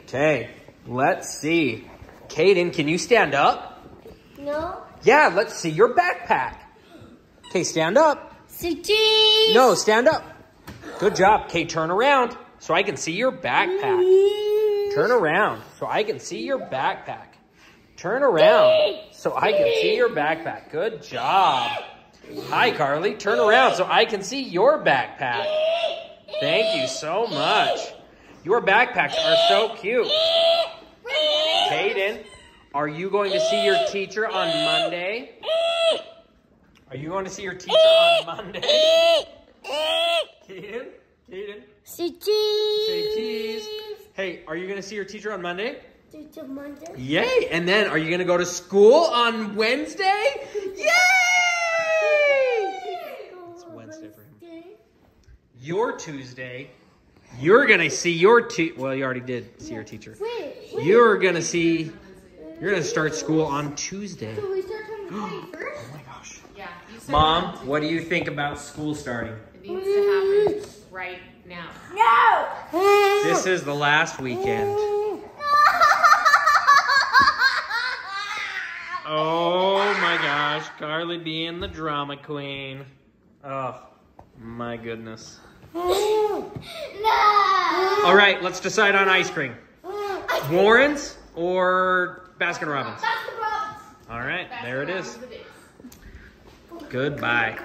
Okay, let's see. Caden, can you stand up? No. Yeah, let's see your backpack. Okay, stand up. Say cheese. No, stand up. Good job. Okay, turn around so I can see your backpack. Turn around so I can see your backpack. Turn around so I can see your backpack. Good job. Hi, Carly. Turn around so I can see your backpack. Thank you so much. Your backpacks are so cute. Caden, are you going to see your teacher on Monday? Are you going to see your teacher on Monday? Caden? Caden? Say cheese. Say cheese. Hey, are you going to see your teacher on Monday? Teacher Monday. Yay! And then are you going to go to school on Wednesday? Yay! It's Wednesday for him. Your Tuesday, you're going to see your te- well, you already did see your teacher. Wait. wait. You're going to see you're going to start school on Tuesday. So we start on the oh first. Oh my gosh. Yeah. You Mom, what do you think about school starting? It needs to happen right now. No. This is the last weekend. Oh my gosh, Carly being the drama queen. Oh my goodness. no. All right, let's decide on ice cream. Warren's or Baskin Robbins? The problem. All right, there it is. Goodbye.